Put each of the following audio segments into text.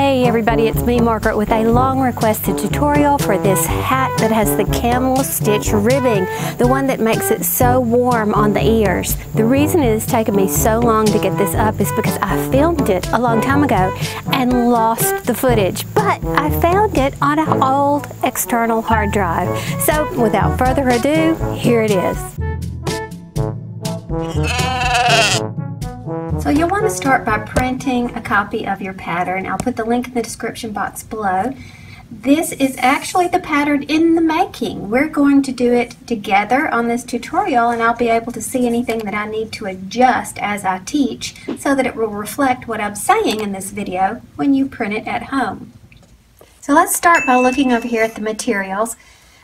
Hey everybody, it's me Margaret with a long requested tutorial for this hat that has the camel stitch ribbing, the one that makes it so warm on the ears. The reason it has taken me so long to get this up is because I filmed it a long time ago and lost the footage, but I found it on an old external hard drive. So without further ado, here it is. So you'll want to start by printing a copy of your pattern. I'll put the link in the description box below. This is actually the pattern in the making. We're going to do it together on this tutorial and I'll be able to see anything that I need to adjust as I teach so that it will reflect what I'm saying in this video when you print it at home. So let's start by looking over here at the materials.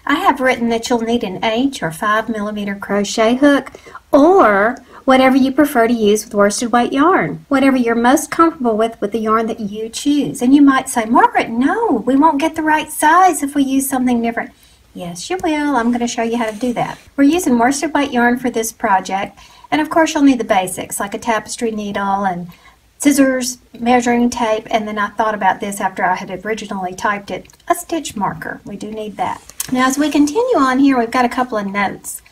I have written that you'll need an H or 5 millimeter crochet hook or whatever you prefer to use with worsted weight yarn, whatever you're most comfortable with with the yarn that you choose. And you might say, Margaret, no, we won't get the right size if we use something different. Yes, you will. I'm going to show you how to do that. We're using worsted weight yarn for this project. And of course, you'll need the basics like a tapestry needle and scissors, measuring tape, and then I thought about this after I had originally typed it, a stitch marker. We do need that. Now as we continue on here, we've got a couple of notes.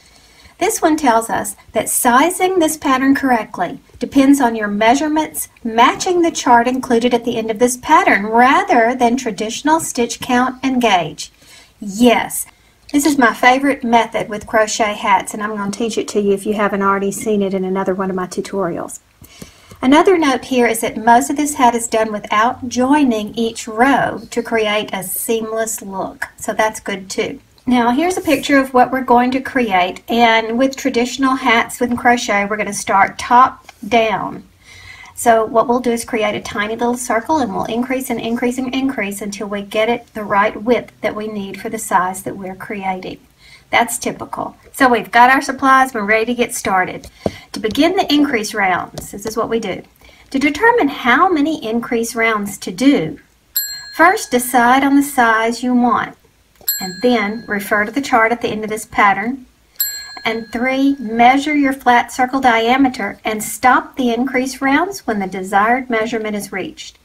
This one tells us that sizing this pattern correctly depends on your measurements matching the chart included at the end of this pattern rather than traditional stitch count and gauge. Yes, this is my favorite method with crochet hats and I'm going to teach it to you if you haven't already seen it in another one of my tutorials. Another note here is that most of this hat is done without joining each row to create a seamless look, so that's good too. Now here's a picture of what we're going to create and with traditional hats with crochet we're going to start top down. So what we'll do is create a tiny little circle and we'll increase and increase and increase until we get it the right width that we need for the size that we're creating. That's typical. So we've got our supplies, we're ready to get started. To begin the increase rounds, this is what we do. To determine how many increase rounds to do, first decide on the size you want and then refer to the chart at the end of this pattern. And three, measure your flat circle diameter and stop the increase rounds when the desired measurement is reached.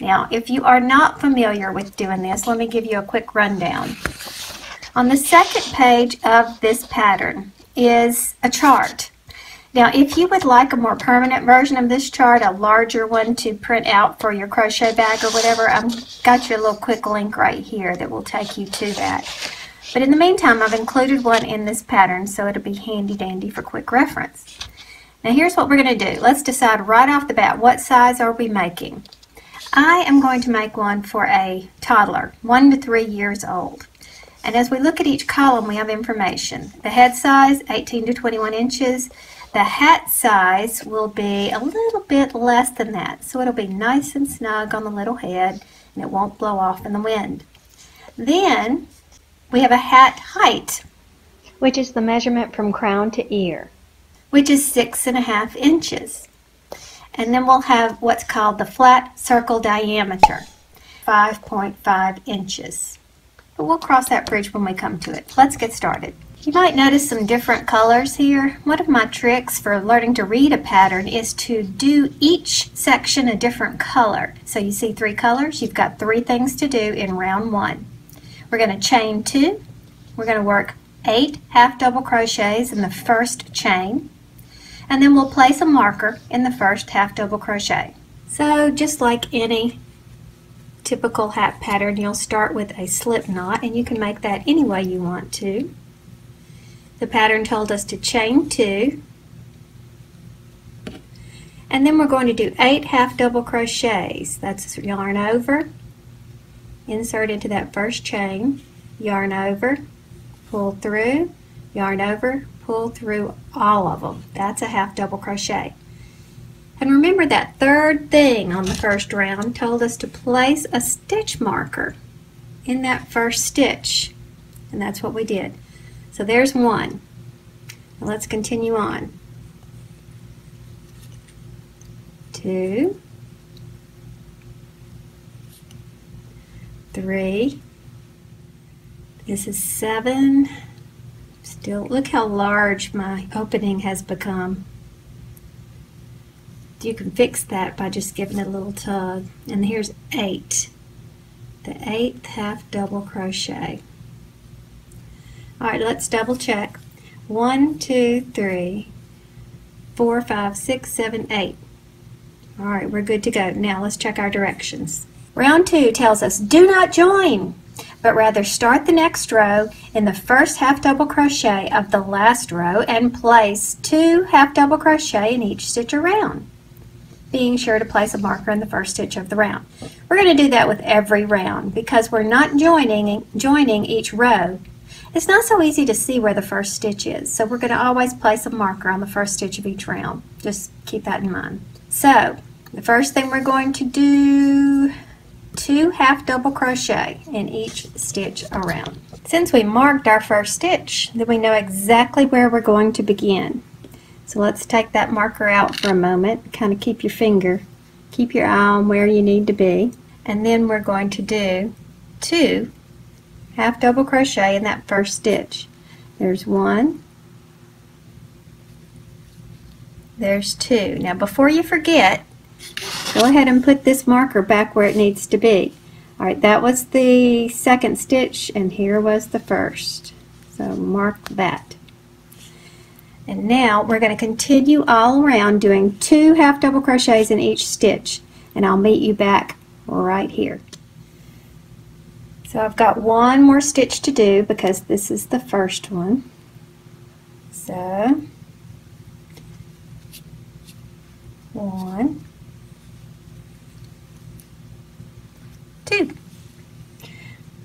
Now, if you are not familiar with doing this, let me give you a quick rundown. On the second page of this pattern is a chart. Now, if you would like a more permanent version of this chart, a larger one to print out for your crochet bag or whatever, I've got you a little quick link right here that will take you to that. But in the meantime, I've included one in this pattern, so it'll be handy dandy for quick reference. Now here's what we're going to do. Let's decide right off the bat, what size are we making? I am going to make one for a toddler, one to three years old. And as we look at each column, we have information. The head size, 18 to 21 inches. The hat size will be a little bit less than that, so it'll be nice and snug on the little head and it won't blow off in the wind. Then we have a hat height, which is the measurement from crown to ear, which is six and a half inches. And then we'll have what's called the flat circle diameter, 5.5 inches. But we'll cross that bridge when we come to it. Let's get started. You might notice some different colors here. One of my tricks for learning to read a pattern is to do each section a different color. So you see three colors, you've got three things to do in round one. We're going to chain two, we're going to work eight half double crochets in the first chain, and then we'll place a marker in the first half double crochet. So just like any typical hat pattern, you'll start with a slip knot, and you can make that any way you want to. The pattern told us to chain two. And then we're going to do eight half double crochets. That's yarn over, insert into that first chain, yarn over, pull through, yarn over, pull through all of them. That's a half double crochet. And remember that third thing on the first round told us to place a stitch marker in that first stitch. And that's what we did. So there's one. Now let's continue on. Two, three, this is seven, still, look how large my opening has become. you can fix that by just giving it a little tug. And here's eight. The eighth half double crochet. All right, let's double check. One, two, three, four, five, six, seven, eight. All right, we're good to go. Now let's check our directions. Round two tells us do not join, but rather start the next row in the first half double crochet of the last row and place two half double crochet in each stitch around, being sure to place a marker in the first stitch of the round. We're going to do that with every round because we're not joining, joining each row. It's not so easy to see where the first stitch is, so we're going to always place a marker on the first stitch of each round. Just keep that in mind. So, the first thing we're going to do two half double crochet in each stitch around. Since we marked our first stitch, then we know exactly where we're going to begin. So let's take that marker out for a moment, kind of keep your finger, keep your eye on where you need to be, and then we're going to do two half double crochet in that first stitch. There's one, there's two. Now before you forget, Go ahead and put this marker back where it needs to be. Alright, that was the second stitch and here was the first. So mark that. And now we're going to continue all around doing two half double crochets in each stitch and I'll meet you back right here. So I've got one more stitch to do because this is the first one. So one two.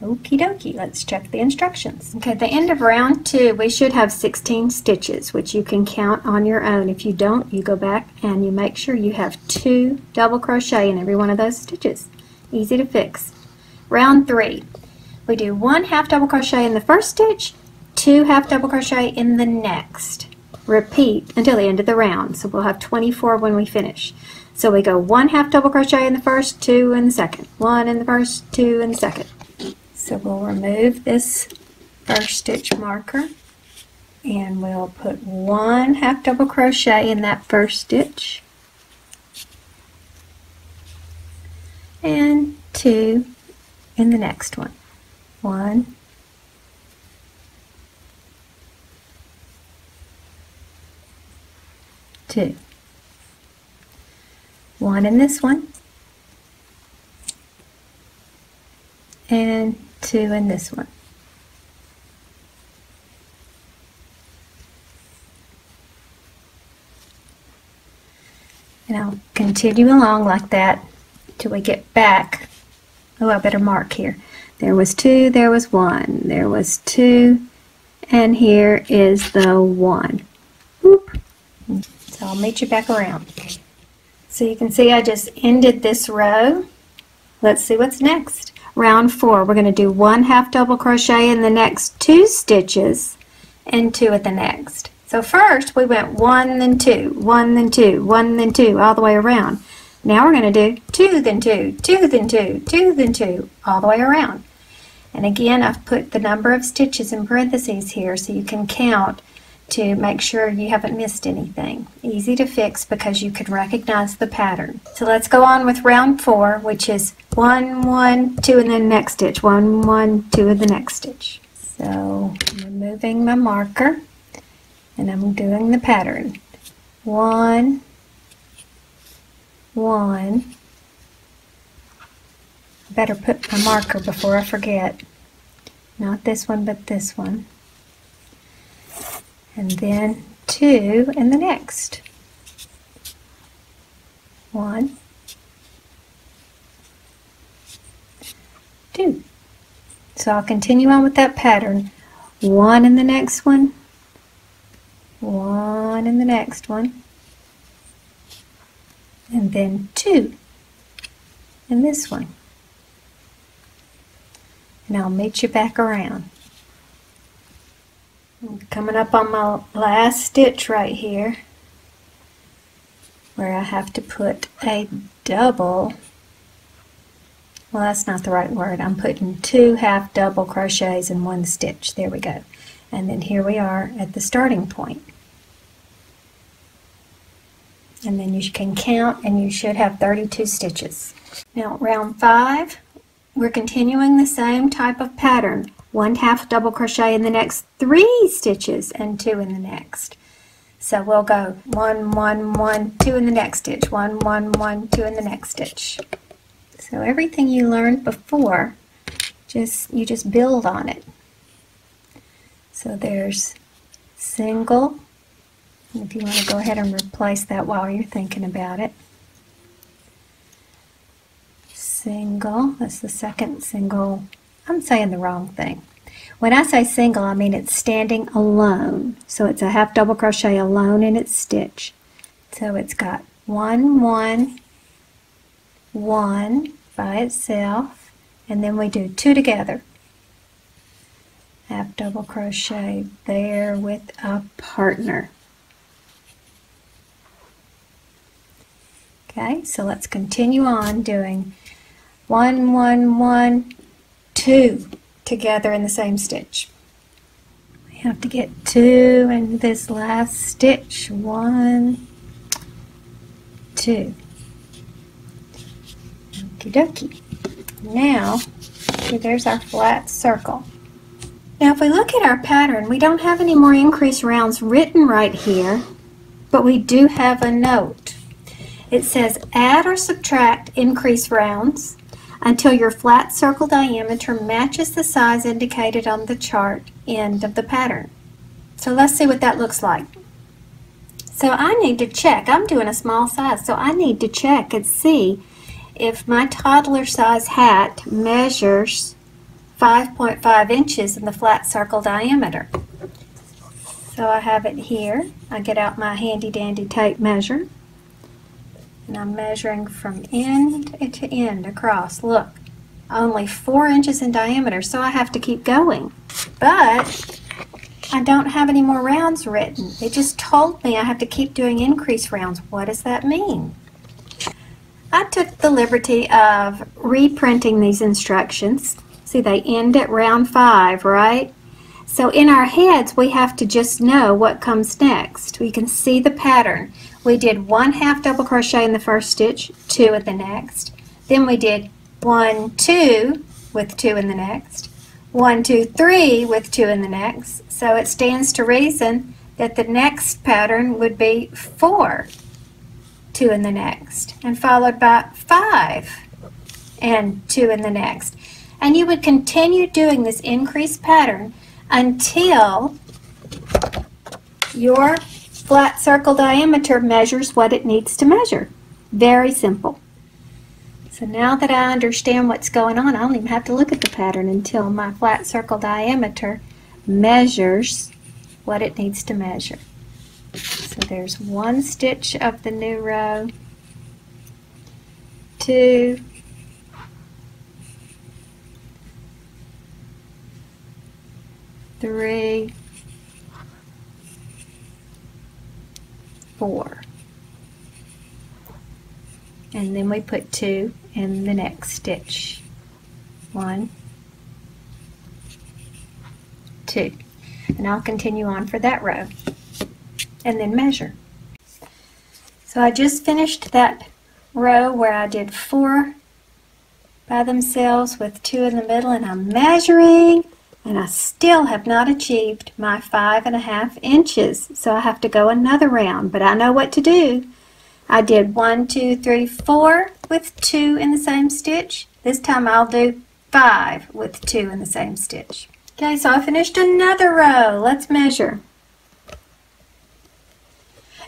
Okie dokie, let's check the instructions. Okay, the end of round two, we should have 16 stitches, which you can count on your own. If you don't, you go back and you make sure you have two double crochet in every one of those stitches. Easy to fix. Round three, we do one half double crochet in the first stitch, two half double crochet in the next. Repeat until the end of the round, so we'll have 24 when we finish. So we go one half double crochet in the first, two in the second, one in the first, two in the second. So we'll remove this first stitch marker and we'll put one half double crochet in that first stitch and two in the next one. One, two one in this one, and two in this one. And I'll continue along like that till we get back. Oh, I better mark here. There was two, there was one, there was two, and here is the one. Whoop. So I'll meet you back around. So you can see I just ended this row. Let's see what's next. Round four, we're going to do one half double crochet in the next two stitches and two at the next. So first we went one then two, one then two, one then two, all the way around. Now we're going to do two then two, two then two, two then two, all the way around. And again, I've put the number of stitches in parentheses here so you can count to make sure you haven't missed anything. Easy to fix because you can recognize the pattern. So let's go on with round four, which is one, one, two, and then next stitch. One, one, two, and the next stitch. So I'm removing my marker and I'm doing the pattern. One, one. Better put my marker before I forget. Not this one, but this one and then two in the next. One, two. So I'll continue on with that pattern. One in the next one, one in the next one, and then two in this one. And I'll meet you back around. Coming up on my last stitch right here where I have to put a double. Well that's not the right word. I'm putting two half double crochets in one stitch. There we go. And then here we are at the starting point and then you can count and you should have 32 stitches. Now round 5 we're continuing the same type of pattern. One half double crochet in the next three stitches and two in the next. So we'll go one, one, one, two in the next stitch, one, one, one, two in the next stitch. So everything you learned before, just you just build on it. So there's single, if you want to go ahead and replace that while you're thinking about it. Single, that's the second single. I'm saying the wrong thing. When I say single, I mean it's standing alone. So it's a half double crochet alone in its stitch. So it's got one, one, one by itself, and then we do two together. Half double crochet there with a partner. Okay, so let's continue on doing one, one, one, two together in the same stitch. We have to get two in this last stitch. One, two. Okie dokie. Now, there's our flat circle. Now if we look at our pattern, we don't have any more increase rounds written right here, but we do have a note. It says add or subtract increase rounds until your flat circle diameter matches the size indicated on the chart end of the pattern. So let's see what that looks like. So I need to check, I'm doing a small size, so I need to check and see if my toddler size hat measures 5.5 inches in the flat circle diameter. So I have it here. I get out my handy dandy tape measure and I'm measuring from end to end across. Look, only four inches in diameter, so I have to keep going. But I don't have any more rounds written. It just told me I have to keep doing increase rounds. What does that mean? I took the liberty of reprinting these instructions. See, they end at round five, right? So in our heads, we have to just know what comes next. We can see the pattern. We did one half double crochet in the first stitch, two at the next. Then we did one, two with two in the next, one, two, three with two in the next. So it stands to reason that the next pattern would be four, two in the next, and followed by five and two in the next. And you would continue doing this increased pattern until your flat circle diameter measures what it needs to measure. Very simple. So now that I understand what's going on, I don't even have to look at the pattern until my flat circle diameter measures what it needs to measure. So there's one stitch of the new row, two, three, four. And then we put two in the next stitch. One, two. And I'll continue on for that row. And then measure. So I just finished that row where I did four by themselves with two in the middle and I'm measuring and I still have not achieved my five and a half inches so I have to go another round. But I know what to do. I did one two three four with two in the same stitch. This time I'll do five with two in the same stitch. Okay so I finished another row. Let's measure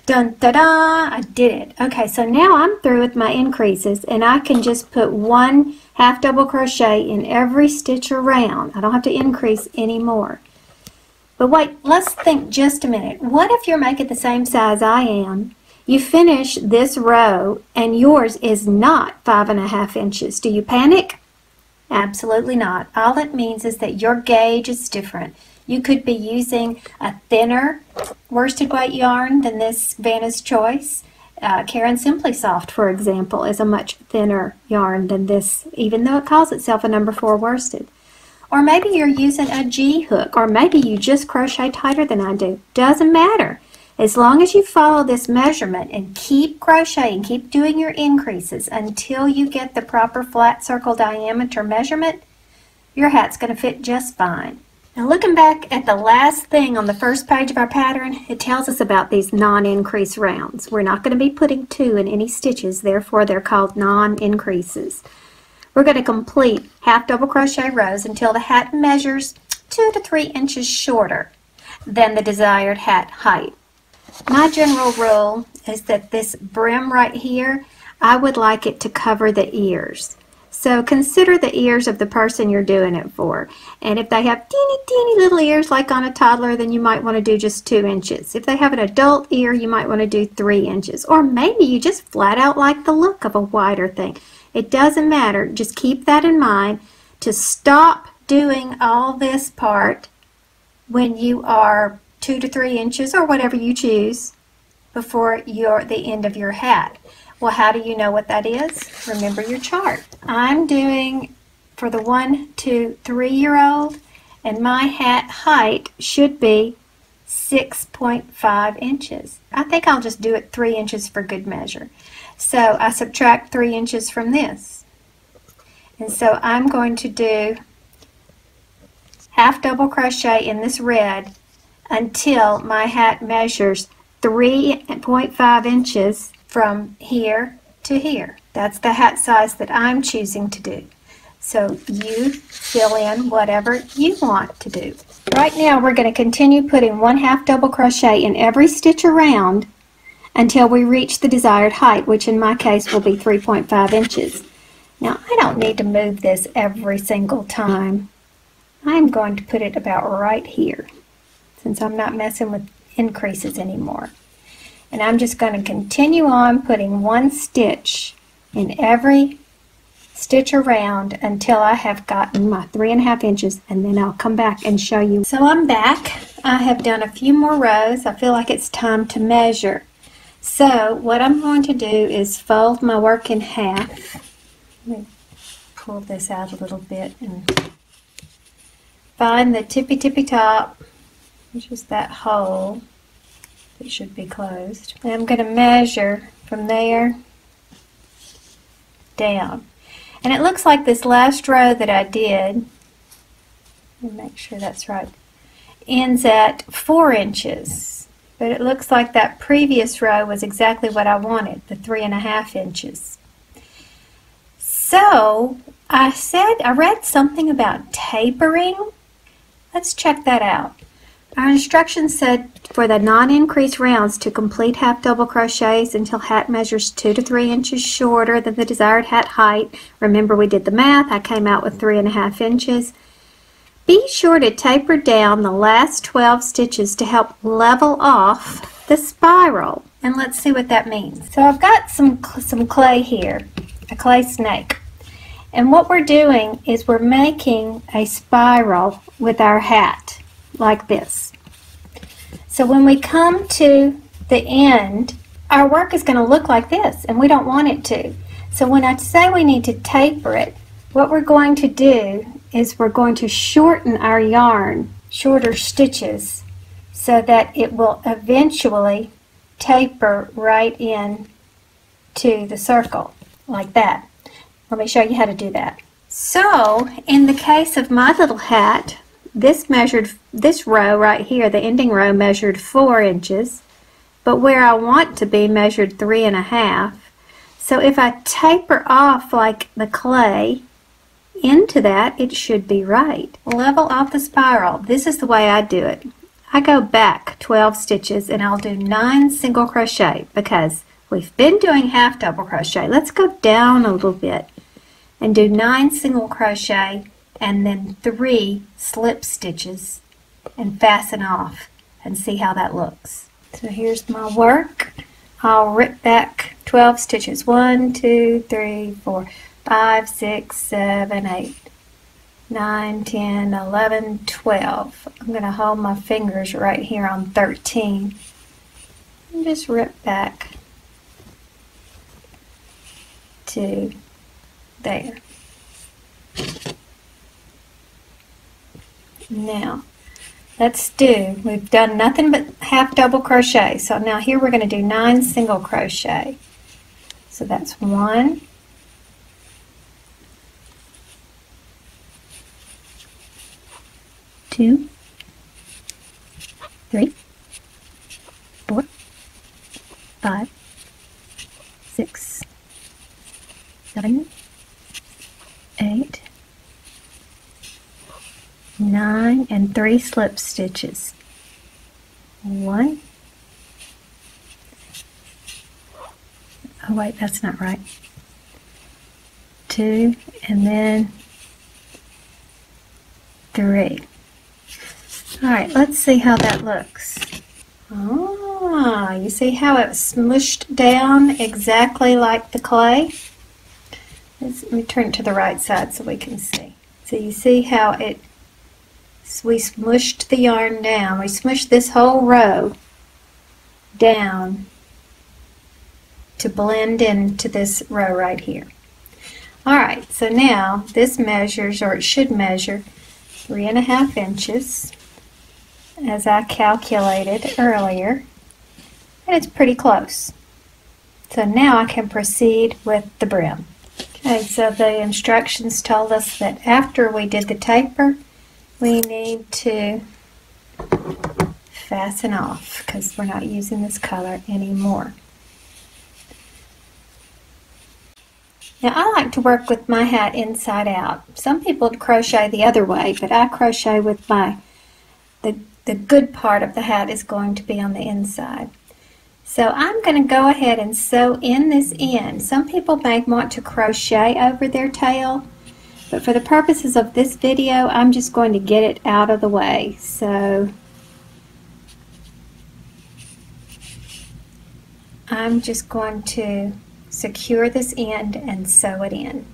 Dun da da! I did it. Okay, so now I'm through with my increases and I can just put one half double crochet in every stitch around. I don't have to increase anymore. But wait, let's think just a minute. What if you're making the same size I am? You finish this row and yours is not five and a half inches. Do you panic? Absolutely not. All it means is that your gauge is different. You could be using a thinner worsted weight yarn than this Vanna's Choice. Uh, Caron Simply Soft, for example, is a much thinner yarn than this, even though it calls itself a number four worsted. Or maybe you're using a G hook, or maybe you just crochet tighter than I do. Doesn't matter. As long as you follow this measurement and keep crocheting, keep doing your increases until you get the proper flat circle diameter measurement, your hat's going to fit just fine. Now looking back at the last thing on the first page of our pattern, it tells us about these non-increase rounds. We're not going to be putting two in any stitches, therefore they're called non-increases. We're going to complete half double crochet rows until the hat measures two to three inches shorter than the desired hat height. My general rule is that this brim right here, I would like it to cover the ears. So consider the ears of the person you're doing it for. And if they have teeny, teeny little ears like on a toddler, then you might want to do just two inches. If they have an adult ear, you might want to do three inches. Or maybe you just flat out like the look of a wider thing. It doesn't matter. Just keep that in mind to stop doing all this part when you are two to three inches or whatever you choose before your the end of your hat. Well, how do you know what that is? Remember your chart. I'm doing for the one, two, three year old, and my hat height should be 6.5 inches. I think I'll just do it three inches for good measure. So I subtract three inches from this. And so I'm going to do half double crochet in this red until my hat measures 3.5 inches from here to here. That's the hat size that I'm choosing to do. So you fill in whatever you want to do. Right now we're going to continue putting one half double crochet in every stitch around until we reach the desired height, which in my case will be 3.5 inches. Now I don't need to move this every single time. I'm going to put it about right here since I'm not messing with increases anymore. And I'm just going to continue on putting one stitch in every stitch around until I have gotten my three and a half inches and then I'll come back and show you. So I'm back. I have done a few more rows. I feel like it's time to measure. So what I'm going to do is fold my work in half. Let me pull this out a little bit and find the tippy tippy top which is that hole that should be closed. And I'm going to measure from there down. And it looks like this last row that I did, let me make sure that's right, ends at four inches. But it looks like that previous row was exactly what I wanted, the three and a half inches. So I said, I read something about tapering. Let's check that out. Our instructions said for the non-increase rounds to complete half double crochets until hat measures 2 to 3 inches shorter than the desired hat height. Remember we did the math, I came out with 3.5 inches. Be sure to taper down the last 12 stitches to help level off the spiral. And let's see what that means. So I've got some, some clay here, a clay snake. And what we're doing is we're making a spiral with our hat like this. So when we come to the end, our work is going to look like this, and we don't want it to. So when I say we need to taper it, what we're going to do is we're going to shorten our yarn, shorter stitches, so that it will eventually taper right in to the circle, like that. Let me show you how to do that. So, in the case of my little hat, this measured, this row right here, the ending row measured four inches, but where I want to be measured three and a half. So if I taper off like the clay into that, it should be right. Level off the spiral. This is the way I do it. I go back 12 stitches and I'll do 9 single crochet because we've been doing half double crochet. Let's go down a little bit and do 9 single crochet and then three slip stitches and fasten off and see how that looks. So here's my work. I'll rip back 12 stitches. 1, 2, 3, 4, 5, 6, 7, 8, 9, 10, 11, 12. I'm going to hold my fingers right here on 13 and just rip back to there. Now, let's do, we've done nothing but half double crochet. So now here we're going to do nine single crochet. So that's one, two, three, four, five, six, seven, eight, nine, and three slip stitches. One. Oh wait, that's not right. Two, and then three. All right, let's see how that looks. Ah, you see how it smushed down exactly like the clay? Let's, let me turn it to the right side so we can see. So you see how it, so we smushed the yarn down. We smushed this whole row down to blend into this row right here. All right, so now this measures, or it should measure, three and a half inches as I calculated earlier and it's pretty close. So now I can proceed with the brim. Okay, so the instructions told us that after we did the taper, we need to fasten off because we're not using this color anymore. Now I like to work with my hat inside out. Some people crochet the other way, but I crochet with my the the good part of the hat is going to be on the inside. So I'm going to go ahead and sew in this end. Some people may want to crochet over their tail, but for the purposes of this video, I'm just going to get it out of the way. So I'm just going to secure this end and sew it in.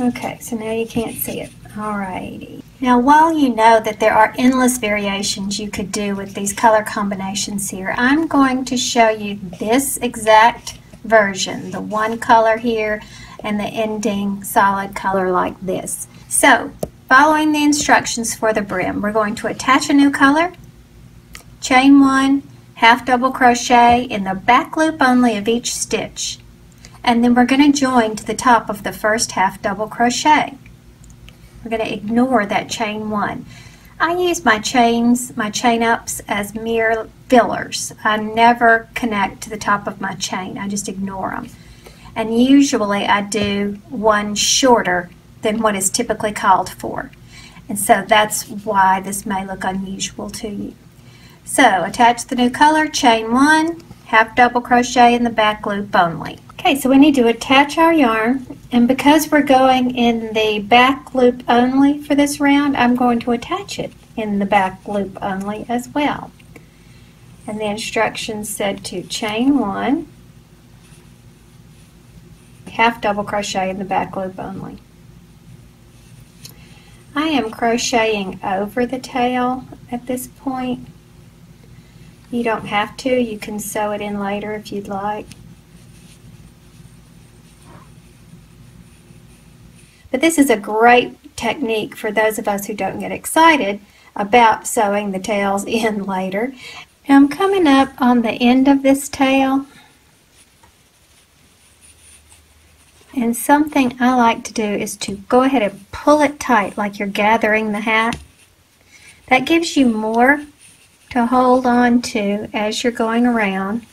Okay, so now you can't see it. Alrighty. Now while you know that there are endless variations you could do with these color combinations here, I'm going to show you this exact version, the one color here and the ending solid color like this. So, following the instructions for the brim, we're going to attach a new color, chain one, half double crochet in the back loop only of each stitch, and then we're going to join to the top of the first half double crochet. We're going to ignore that chain one. I use my chains, my chain ups as mere fillers. I never connect to the top of my chain. I just ignore them. And usually I do one shorter than what is typically called for. And so that's why this may look unusual to you. So attach the new color, chain one, half double crochet in the back loop only. Okay, so we need to attach our yarn, and because we're going in the back loop only for this round, I'm going to attach it in the back loop only as well. And the instructions said to chain one, half double crochet in the back loop only. I am crocheting over the tail at this point. You don't have to, you can sew it in later if you'd like. But this is a great technique for those of us who don't get excited about sewing the tails in later. Now I'm coming up on the end of this tail. And something I like to do is to go ahead and pull it tight like you're gathering the hat. That gives you more to hold on to as you're going around.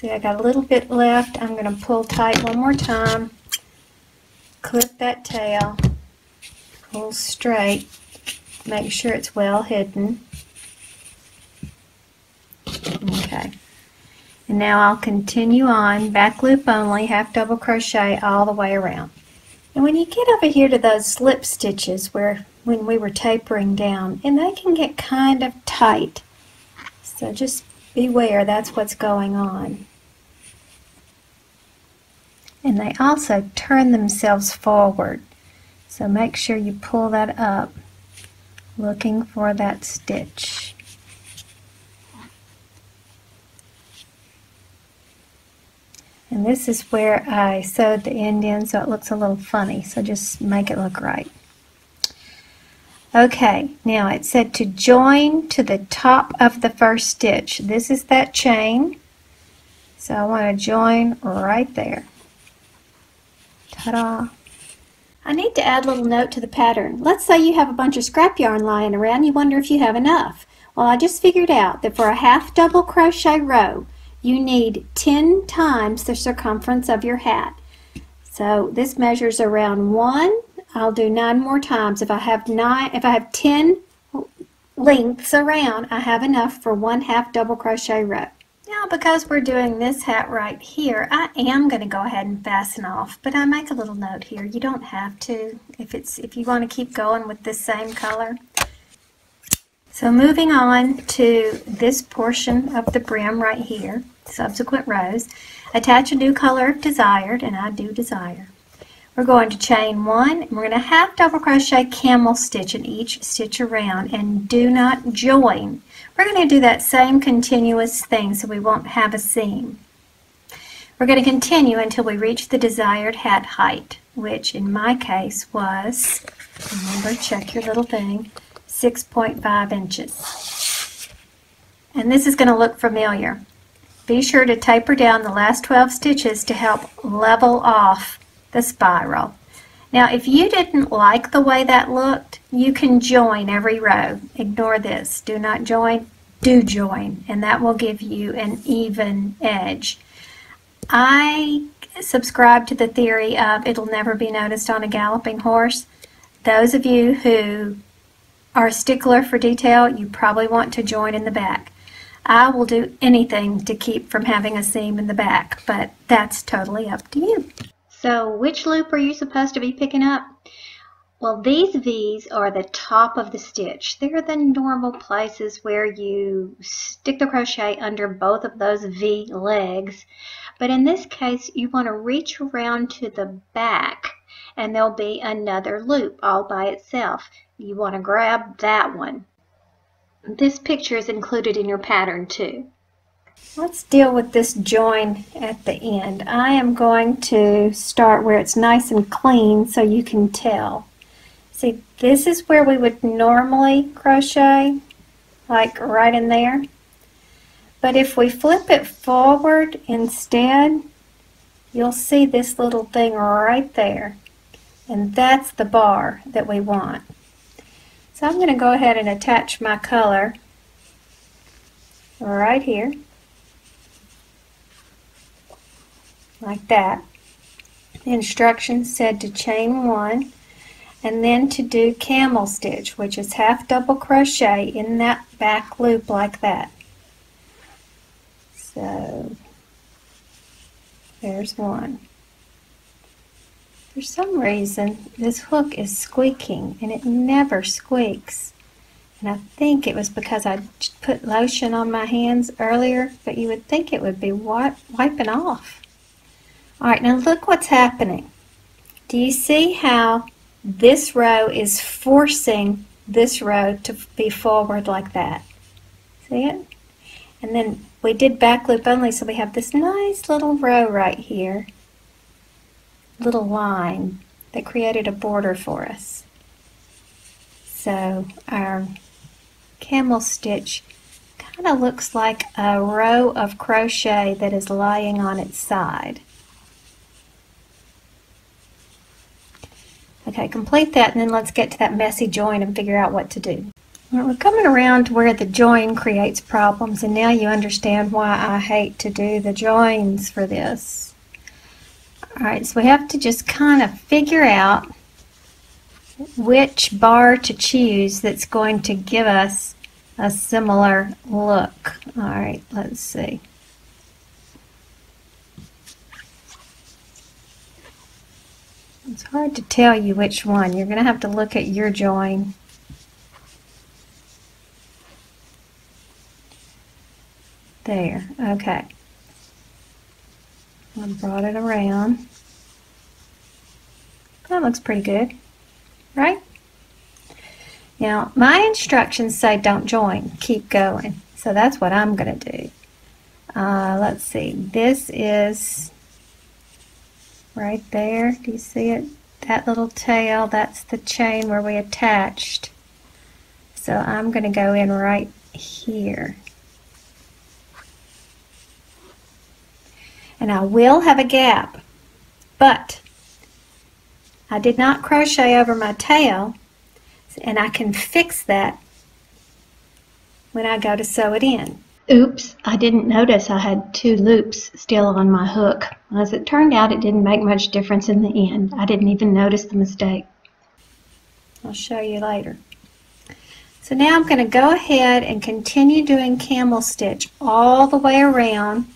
See, I got a little bit left. I'm going to pull tight one more time. Clip that tail. Pull straight. Make sure it's well hidden. Okay. And now I'll continue on, back loop only, half double crochet all the way around. And when you get over here to those slip stitches where when we were tapering down, and they can get kind of tight. So just beware, that's what's going on and they also turn themselves forward. So make sure you pull that up looking for that stitch. And this is where I sewed the end in so it looks a little funny. So just make it look right. Okay, now it said to join to the top of the first stitch. This is that chain. So I want to join right there. Ta-da! I need to add a little note to the pattern. Let's say you have a bunch of scrap yarn lying around. You wonder if you have enough. Well, I just figured out that for a half double crochet row, you need 10 times the circumference of your hat. So this measures around 1. I'll do 9 more times. If I have nine, if I have 10 lengths around, I have enough for one half double crochet row. Now because we're doing this hat right here, I am going to go ahead and fasten off, but I make a little note here. You don't have to if it's if you want to keep going with the same color. So moving on to this portion of the brim right here, subsequent rows, attach a new color if desired, and I do desire. We're going to chain one, and we're going to half double crochet camel stitch in each stitch around, and do not join. We're going to do that same continuous thing so we won't have a seam. We're going to continue until we reach the desired hat height, which in my case was, remember, check your little thing, 6.5 inches. And this is going to look familiar. Be sure to taper down the last 12 stitches to help level off the spiral. Now if you didn't like the way that looked, you can join every row. Ignore this. Do not join. Do join. And that will give you an even edge. I subscribe to the theory of it'll never be noticed on a galloping horse. Those of you who are a stickler for detail, you probably want to join in the back. I will do anything to keep from having a seam in the back, but that's totally up to you. So which loop are you supposed to be picking up? Well, these V's are the top of the stitch. They're the normal places where you stick the crochet under both of those V legs. But in this case, you want to reach around to the back and there'll be another loop all by itself. You want to grab that one. This picture is included in your pattern too. Let's deal with this join at the end. I am going to start where it's nice and clean so you can tell. See, this is where we would normally crochet, like right in there. But if we flip it forward instead, you'll see this little thing right there. And that's the bar that we want. So I'm going to go ahead and attach my color right here. Like that. The instructions said to chain one and then to do camel stitch which is half double crochet in that back loop like that. So there's one. For some reason, this hook is squeaking, and it never squeaks. And I think it was because I put lotion on my hands earlier, but you would think it would be wiping off. All right, now look what's happening. Do you see how this row is forcing this row to be forward like that? See it? And then we did back loop only, so we have this nice little row right here little line that created a border for us. So our camel stitch kind of looks like a row of crochet that is lying on its side. Okay, complete that and then let's get to that messy join and figure out what to do. Well, we're coming around to where the join creates problems and now you understand why I hate to do the joins for this. Alright, so we have to just kind of figure out which bar to choose that's going to give us a similar look. Alright, let's see. It's hard to tell you which one. You're going to have to look at your join. There, okay. I brought it around. That looks pretty good, right? Now, my instructions say don't join, keep going. So that's what I'm going to do. Uh, let's see, this is right there. Do you see it? That little tail, that's the chain where we attached. So I'm going to go in right here. And I will have a gap, but I did not crochet over my tail, and I can fix that when I go to sew it in. Oops, I didn't notice I had two loops still on my hook. As it turned out, it didn't make much difference in the end. I didn't even notice the mistake. I'll show you later. So now I'm going to go ahead and continue doing camel stitch all the way around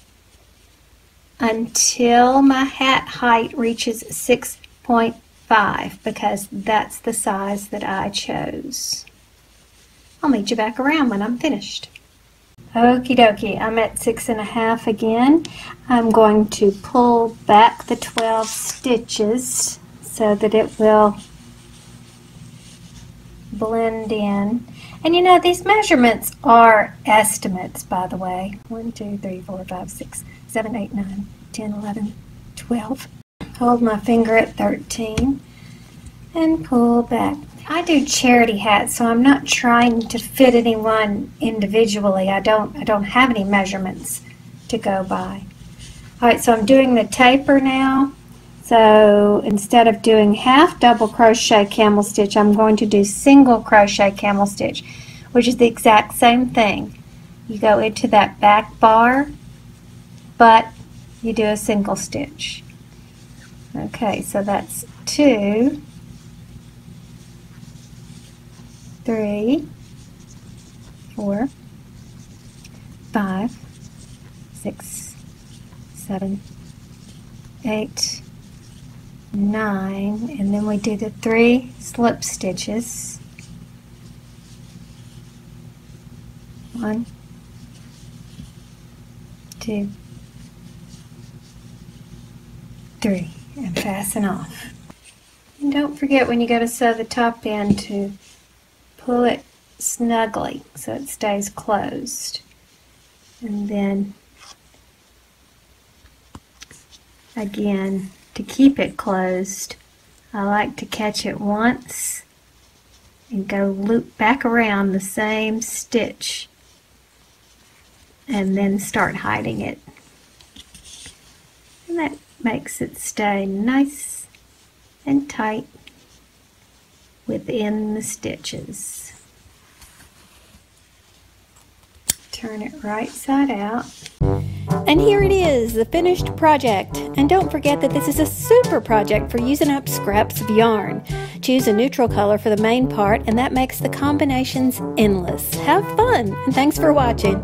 until my hat height reaches 6.5 because that's the size that I chose. I'll meet you back around when I'm finished. Okie dokie, I'm at six and a half again. I'm going to pull back the 12 stitches so that it will blend in. And you know, these measurements are estimates, by the way. 1, 2, 3, 4, 5, 6, 7, 8, 9, 10, 11, 12. Hold my finger at 13 and pull back. I do charity hats, so I'm not trying to fit anyone individually. I don't I don't have any measurements to go by. All right, so I'm doing the taper now. So instead of doing half double crochet camel stitch, I'm going to do single crochet camel stitch, which is the exact same thing. You go into that back bar, but you do a single stitch. Okay, so that's two, three, four, five, six, seven, eight, nine, and then we do the three slip stitches. One, two, three, and fasten off. And don't forget when you go to sew the top end to pull it snugly so it stays closed. And then again, to keep it closed, I like to catch it once and go loop back around the same stitch and then start hiding it. And that makes it stay nice and tight within the stitches. Turn it right side out. And here it is, the finished project. And don't forget that this is a super project for using up scraps of yarn. Choose a neutral color for the main part and that makes the combinations endless. Have fun and thanks for watching.